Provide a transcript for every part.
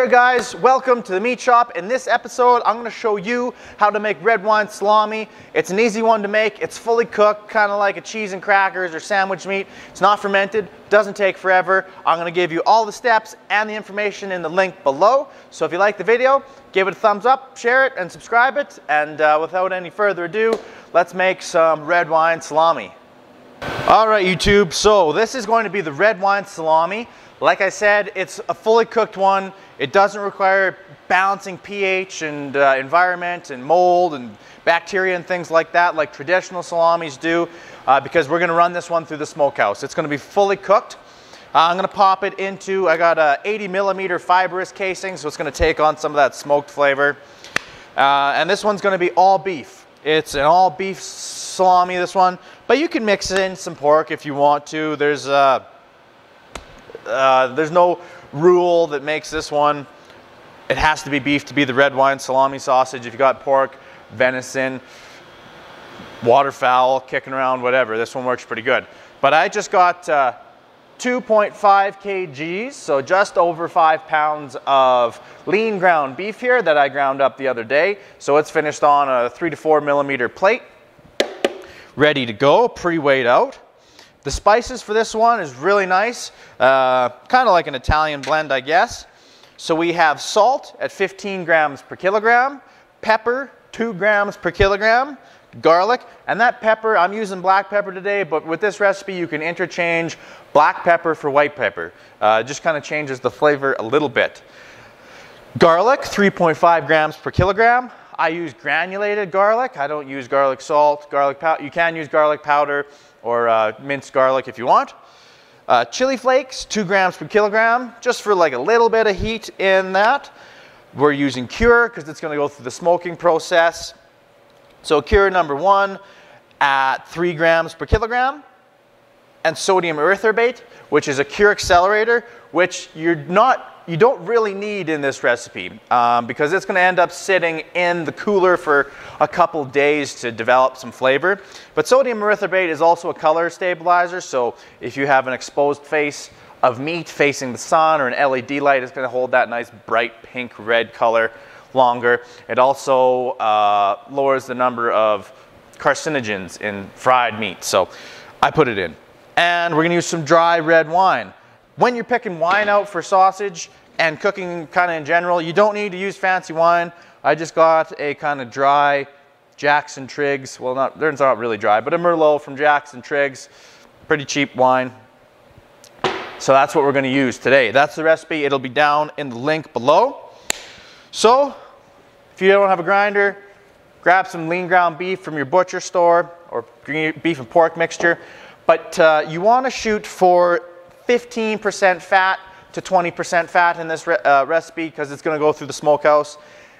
there guys, welcome to the meat shop. In this episode, I'm gonna show you how to make red wine salami. It's an easy one to make. It's fully cooked, kind of like a cheese and crackers or sandwich meat. It's not fermented, doesn't take forever. I'm gonna give you all the steps and the information in the link below. So if you like the video, give it a thumbs up, share it, and subscribe it. And uh, without any further ado, let's make some red wine salami. All right, YouTube, so this is going to be the red wine salami. Like I said, it's a fully cooked one. It doesn't require balancing pH and uh, environment and mold and bacteria and things like that like traditional salamis do uh, because we're going to run this one through the smokehouse. It's going to be fully cooked. Uh, I'm going to pop it into, I got a 80 millimeter fibrous casing, so it's going to take on some of that smoked flavor. Uh, and this one's going to be all beef. It's an all beef salami, this one, but you can mix in some pork if you want to. There's, uh, uh, there's no rule that makes this one, it has to be beef to be the red wine salami sausage. If you got pork, venison, waterfowl, kicking around, whatever, this one works pretty good. But I just got uh, 2.5 kgs, so just over five pounds of lean ground beef here that I ground up the other day. So it's finished on a three to four millimeter plate, ready to go, pre-weighed out. The spices for this one is really nice, uh, kind of like an Italian blend, I guess. So we have salt at 15 grams per kilogram, pepper, 2 grams per kilogram, garlic, and that pepper, I'm using black pepper today, but with this recipe you can interchange black pepper for white pepper. Uh, just kind of changes the flavor a little bit. Garlic, 3.5 grams per kilogram. I use granulated garlic. I don't use garlic salt, garlic powder. You can use garlic powder or uh, minced garlic if you want. Uh, chili flakes, two grams per kilogram, just for like a little bit of heat in that. We're using cure because it's going to go through the smoking process. So cure number one at three grams per kilogram. And sodium erythorbate, which is a cure accelerator, which you're not you don't really need in this recipe um, because it's going to end up sitting in the cooler for a couple days to develop some flavor. But sodium erythorbate is also a color stabilizer, so if you have an exposed face of meat facing the sun or an LED light, it's going to hold that nice bright pink red color longer. It also uh, lowers the number of carcinogens in fried meat, so I put it in. And we're to use some dry red wine when you're picking wine out for sausage and cooking kind of in general, you don't need to use fancy wine. I just got a kind of dry Jackson Triggs. Well, not they're not really dry, but a Merlot from Jackson Triggs. Pretty cheap wine. So that's what we're to use today. That's the recipe. It'll be down in the link below. So if you don't have a grinder, grab some lean ground beef from your butcher store or beef and pork mixture. But uh, you want to shoot for 15% fat to 20% fat in this re uh, recipe because it's going to go through the smokehouse.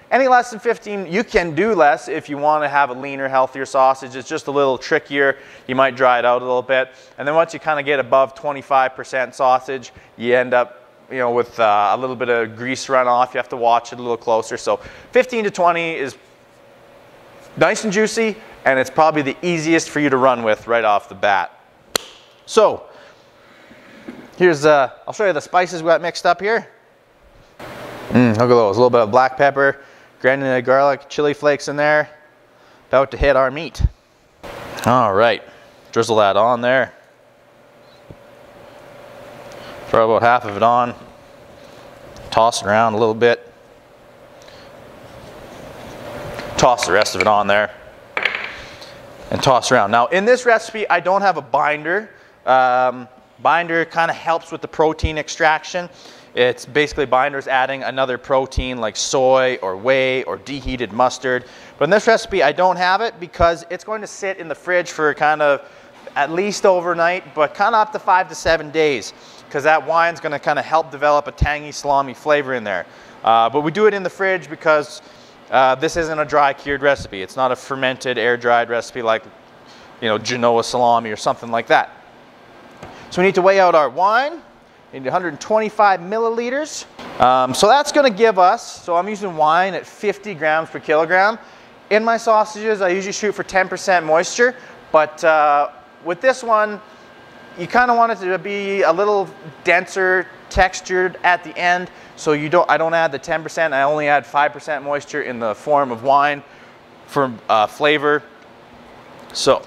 Any less than 15, you can do less if you want to have a leaner, healthier sausage. It's just a little trickier. You might dry it out a little bit. And then once you kind of get above 25% sausage, you end up you know, with uh, a little bit of grease runoff. You have to watch it a little closer. So 15 to 20 is nice and juicy, and it's probably the easiest for you to run with right off the bat. So Here's, uh, I'll show you the spices we got mixed up here. Mm, look at those, a little bit of black pepper, granulated garlic, chili flakes in there. About to hit our meat. All right, drizzle that on there. Throw about half of it on. Toss it around a little bit. Toss the rest of it on there. And toss around. Now in this recipe, I don't have a binder. Um, Binder kind of helps with the protein extraction. It's basically binders adding another protein like soy or whey or deheated mustard. But in this recipe, I don't have it because it's going to sit in the fridge for kind of at least overnight, but kind of up to five to seven days because that wine's going to kind of help develop a tangy salami flavor in there. Uh, but we do it in the fridge because uh, this isn't a dry cured recipe. It's not a fermented air dried recipe like, you know, Genoa salami or something like that. So we need to weigh out our wine. We need 125 milliliters. Um, so that's going to give us, so I'm using wine at 50 grams per kilogram. In my sausages, I usually shoot for 10% moisture, but uh, with this one, you kind of want it to be a little denser textured at the end so you don't I don't add the 10% I only add 5% moisture in the form of wine for uh, flavor so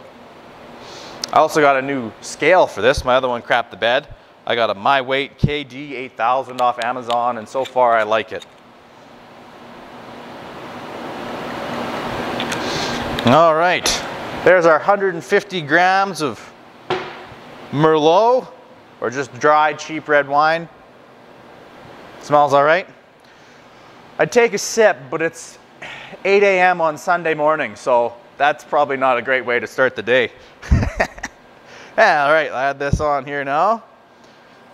I also got a new scale for this my other one crapped the bed I got a My Weigh KD 8000 off Amazon and so far I like it all right there's our 150 grams of Merlot or just dry, cheap red wine. Smells all right. I'd take a sip, but it's 8 a.m. on Sunday morning, so that's probably not a great way to start the day. yeah, all right, I'll add this on here now.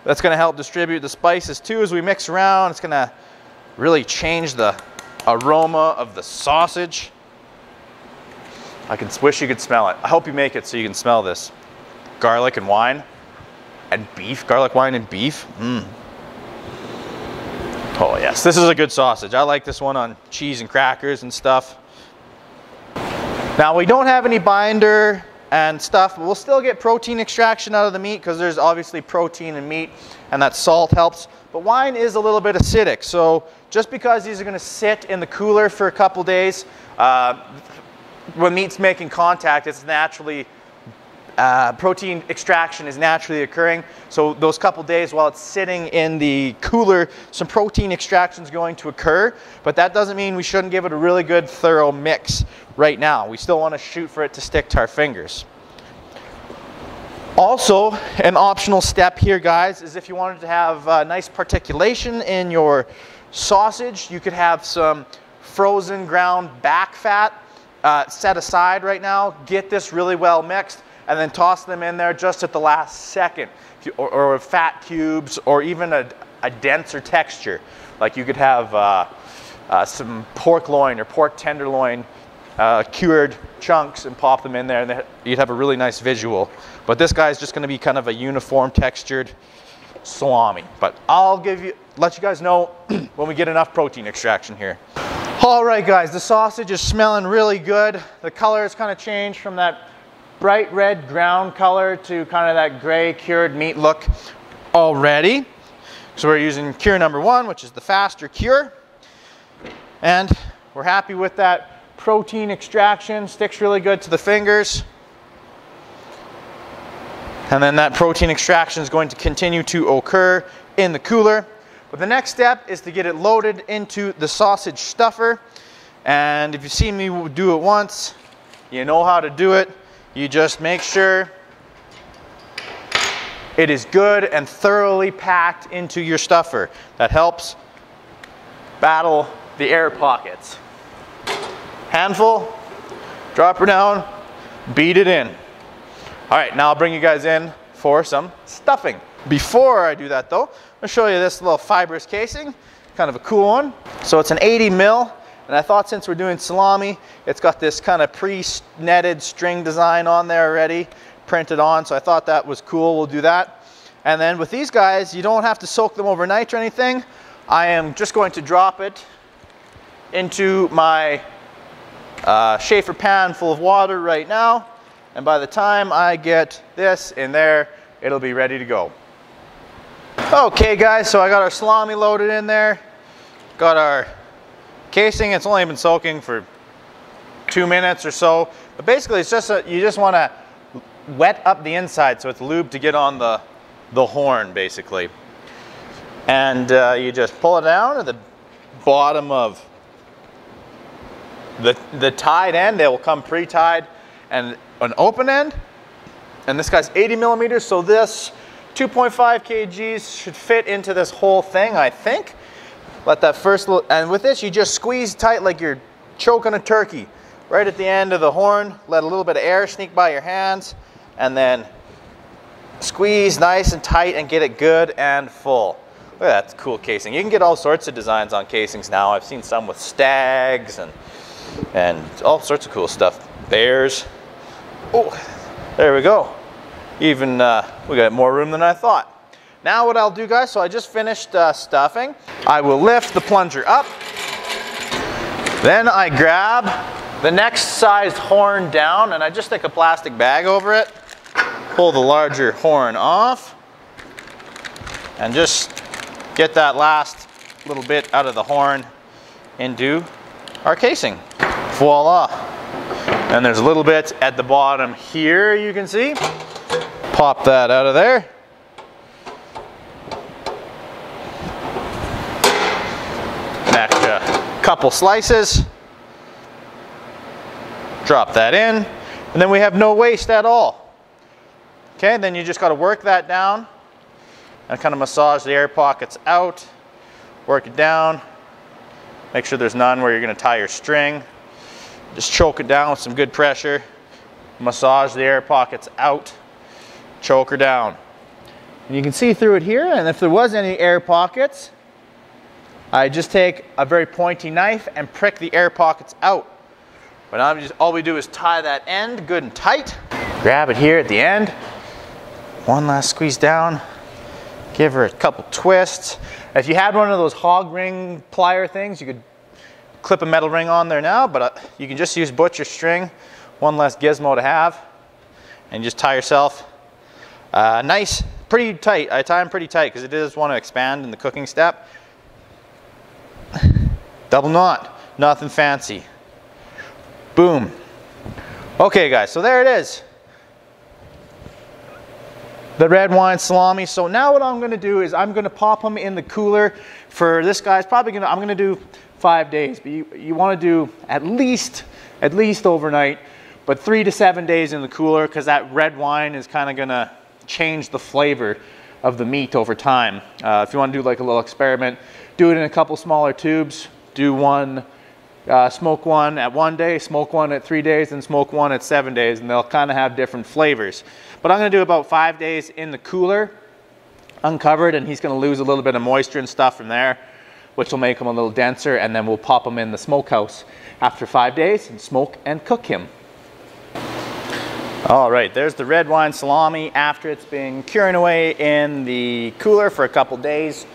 That's gonna help distribute the spices too as we mix around. It's gonna really change the aroma of the sausage. I can wish you could smell it. I hope you make it so you can smell this garlic and wine and beef, garlic wine and beef. Mm. Oh yes, this is a good sausage. I like this one on cheese and crackers and stuff. Now we don't have any binder and stuff, but we'll still get protein extraction out of the meat because there's obviously protein in meat and that salt helps. But wine is a little bit acidic, so just because these are going to sit in the cooler for a couple days, uh, when meat's making contact, it's naturally uh, protein extraction is naturally occurring. So those couple days while it's sitting in the cooler, some protein extraction is going to occur. But that doesn't mean we shouldn't give it a really good thorough mix right now. We still want to shoot for it to stick to our fingers. Also, an optional step here, guys, is if you wanted to have uh, nice particulation in your sausage, you could have some frozen ground back fat uh, set aside right now. Get this really well mixed and then toss them in there just at the last second. Or, or fat cubes, or even a, a, denser texture. Like you could have uh, uh, some pork loin or pork tenderloin uh, cured chunks and pop them in there, and you'd have a really nice visual. But this guy's just going to be kind of a uniform textured salami. But I'll give you, let you guys know when we get enough protein extraction here. All right, guys, the sausage is smelling really good. The color has kind of changed from that bright red ground color to kind of that gray cured meat look already. So we're using cure number one, which is the faster cure. And we're happy with that protein extraction, sticks really good to the fingers. And then that protein extraction is going to continue to occur in the cooler. But the next step is to get it loaded into the sausage stuffer. And if you've seen me do it once, you know how to do it. You just make sure it is good and thoroughly packed into your stuffer. That helps battle the air pockets. Handful, drop her down, beat it in. All right, now I'll bring you guys in for some stuffing. Before I do that though, I'll show you this little fibrous casing, kind of a cool one. So it's an 80 mil and I thought since we're doing salami, it's got this kind of pre-netted string design on there already, printed on. So I thought that was cool. We'll do that. And then with these guys, you don't have to soak them overnight or anything. I am just going to drop it into my uh, chafer pan full of water right now. And by the time I get this in there, it'll be ready to go. Okay guys, so I got our salami loaded in there. Got our Casing, it's only been soaking for two minutes or so. But basically, it's just a, you just want to wet up the inside so it's lubed to get on the, the horn, basically. And uh, you just pull it down at the bottom of the, the tied end. They will come pre-tied and an open end. And this guy's 80 millimeters, so this 2.5 kgs should fit into this whole thing, I think. Let that first little, and with this you just squeeze tight like you're choking a turkey. Right at the end of the horn, let a little bit of air sneak by your hands, and then squeeze nice and tight and get it good and full. Look at that cool casing. You can get all sorts of designs on casings now. I've seen some with stags and and all sorts of cool stuff. Bears. Oh, there we go. Even uh, we got more room than I thought. Now what I'll do guys, so I just finished uh, stuffing. I will lift the plunger up. Then I grab the next sized horn down and I just stick a plastic bag over it. pull the larger horn off and just get that last little bit out of the horn into our casing. Voila. And there's a little bit at the bottom here you can see. Pop that out of there. An couple slices. Drop that in. And then we have no waste at all. Okay, then you just got to work that down and kind of massage the air pockets out. Work it down. Make sure there's none where you're going to tie your string. Just choke it down with some good pressure. Massage the air pockets out. Choke her down. And you can see through it here, and if there was any air pockets, I just take a very pointy knife and prick the air pockets out. But now just, all we do is tie that end good and tight. Grab it here at the end. One last squeeze down. Give her a couple twists. If you had one of those hog ring plier things, you could clip a metal ring on there now, but uh, you can just use butcher string, one less gizmo to have, and just tie yourself uh, nice, pretty tight. I tie them pretty tight because it does want to expand in the cooking step. Double knot, nothing fancy. Boom. Okay guys, so there it is. The red wine salami. So now what I'm gonna do is I'm gonna pop them in the cooler for this guy's probably gonna, I'm gonna do five days, but you, you wanna do at least, at least overnight, but three to seven days in the cooler because that red wine is kind of gonna change the flavor of the meat over time. Uh, if you wanna do like a little experiment, do it in a couple smaller tubes, do one, uh, smoke one at one day, smoke one at three days, and smoke one at seven days, and they'll kind of have different flavors. But I'm gonna do about five days in the cooler, uncovered, and he's gonna lose a little bit of moisture and stuff from there which will make him a little denser, and then we'll pop him in the smokehouse after five days and smoke and cook him. All right, there's the red wine salami after it's been curing away in the cooler for a couple days.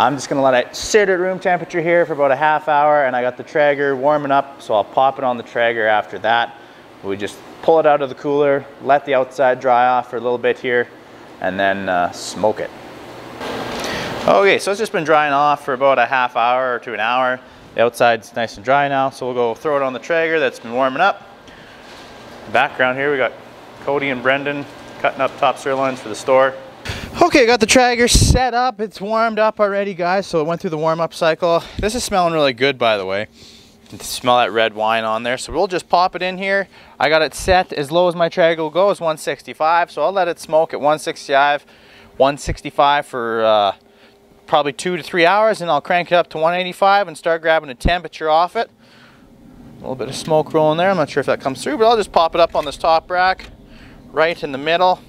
I'm just gonna let it sit at room temperature here for about a half hour and I got the Traeger warming up, so I'll pop it on the Traeger after that. We just pull it out of the cooler, let the outside dry off for a little bit here, and then uh, smoke it. Okay, so it's just been drying off for about a half hour to an hour. The outside's nice and dry now, so we'll go throw it on the Traeger that's been warming up. Background here, we got Cody and Brendan cutting up top sirloins for the store. Okay, got the Traeger set up. It's warmed up already, guys, so it went through the warm-up cycle. This is smelling really good, by the way. smell that red wine on there, so we'll just pop it in here. I got it set as low as my Traeger will go is 165, so I'll let it smoke at 165, 165 for uh, probably two to three hours and I'll crank it up to 185 and start grabbing the temperature off it. A little bit of smoke rolling there. I'm not sure if that comes through, but I'll just pop it up on this top rack right in the middle.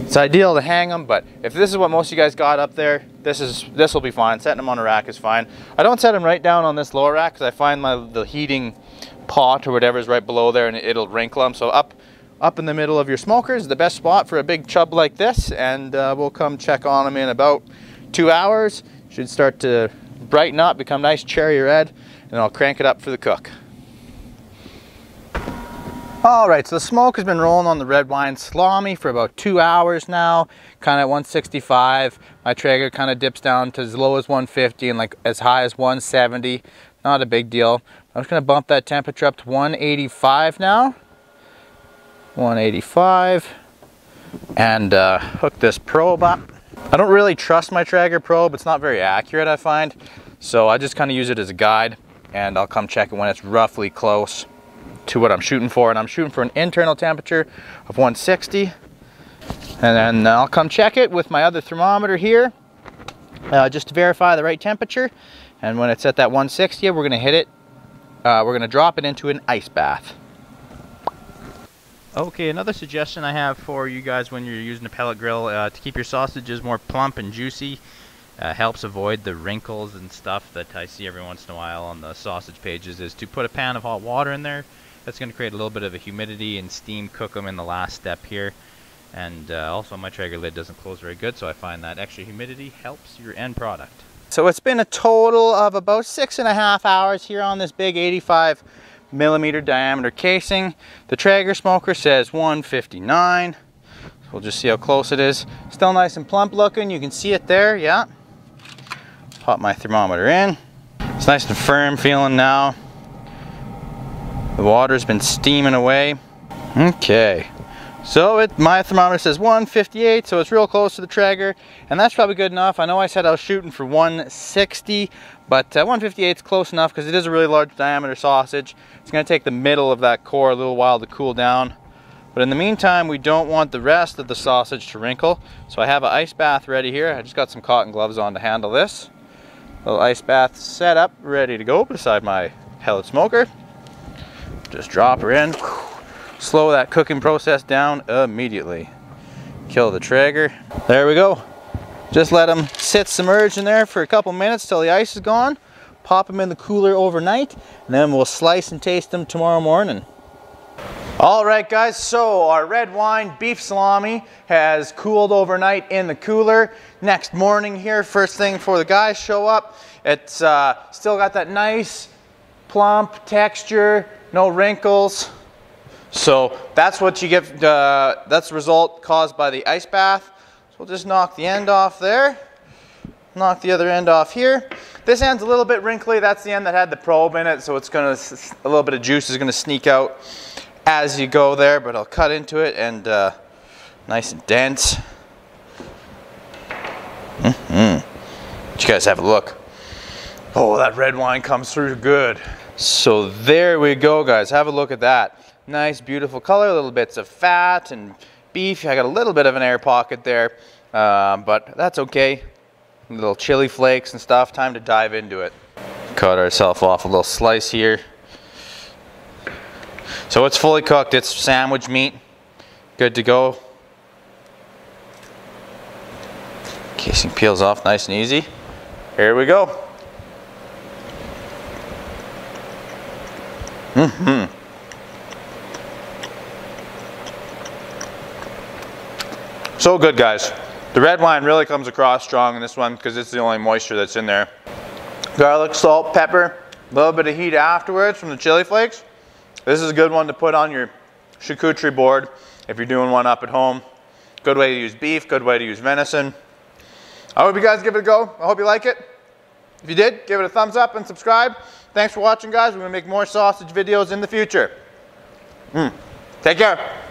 It's ideal to hang them, but if this is what most of you guys got up there, this is this will be fine. Setting them on a rack is fine. I don't set them right down on this lower rack because I find my the heating pot or whatever is right below there and it'll wrinkle them. So up up in the middle of your smokers is the best spot for a big chub like this, and uh, we'll come check on them in about two hours. Should start to brighten up, become nice cherry red, and I'll crank it up for the cook. All right, so the smoke has been rolling on the red wine salami for about two hours now, kind of 165. My Traeger kind of dips down to as low as 150 and like as high as 170. Not a big deal. I'm just gonna bump that temperature up to 185 now. 185. And uh, hook this probe up. I don't really trust my Traeger probe. It's not very accurate, I find. So I just kind of use it as a guide and I'll come check it when it's roughly close to what I'm shooting for. And I'm shooting for an internal temperature of 160. And then I'll come check it with my other thermometer here uh, just to verify the right temperature. And when it's at that 160, we're gonna hit it, uh, we're gonna drop it into an ice bath. Okay, another suggestion I have for you guys when you're using a pellet grill uh, to keep your sausages more plump and juicy uh, helps avoid the wrinkles and stuff that I see every once in a while on the sausage pages is to put a pan of hot water in there. That's going to create a little bit of a humidity and steam cook them in the last step here. And uh, also my Traeger lid doesn't close very good, so I find that extra humidity helps your end product. So it's been a total of about six and a half hours here on this big 85 millimeter diameter casing. The Traeger smoker says 159. We'll just see how close it is. Still nice and plump looking. You can see it there, yeah. Pop my thermometer in. It's nice and firm feeling now. The water's been steaming away. Okay. So it, my thermometer says 158, so it's real close to the Traeger, and that's probably good enough. I know I said I was shooting for 160, but uh, 158 is close enough because it is a really large diameter sausage. It's going to take the middle of that core a little while to cool down. But in the meantime, we don't want the rest of the sausage to wrinkle. So I have an ice bath ready here. I just got some cotton gloves on to handle this. Little ice bath set up, ready to go beside my pellet smoker. Just drop her in slow that cooking process down immediately. Kill the Traeger. There we go. Just let them sit submerged in there for a couple minutes till the ice is gone. Pop them in the cooler overnight, and then we'll slice and taste them tomorrow morning. All right, guys, so our red wine beef salami has cooled overnight in the cooler. Next morning here, first thing before the guys show up, it's uh, still got that nice plump texture, no wrinkles. So that's what you get, uh, that's the result caused by the ice bath. So we'll just knock the end off there, knock the other end off here. This end's a little bit wrinkly, that's the end that had the probe in it, so it's gonna, a little bit of juice is gonna sneak out as you go there, but I'll cut into it and uh, nice and dense. Mm-hmm. You guys have a look. Oh, that red wine comes through good. So there we go, guys. Have a look at that. Nice, beautiful color, little bits of fat and beef. I got a little bit of an air pocket there, um, but that's okay. Little chili flakes and stuff. Time to dive into it. Cut ourselves off a little slice here. So it's fully cooked. It's sandwich meat. Good to go. Casing peels off nice and easy. Here we go. Mm-hmm. So good, guys. The red wine really comes across strong in this one because it's the only moisture that's in there. Garlic, salt, pepper, a little bit of heat afterwards from the chili flakes. This is a good one to put on your charcuterie board if you're doing one up at home. Good way to use beef, good way to use venison. I hope you guys give it a go. I hope you like it. If you did, give it a thumbs up and subscribe. Thanks for watching, guys. We're going to make more sausage videos in the future. Mm. Take care.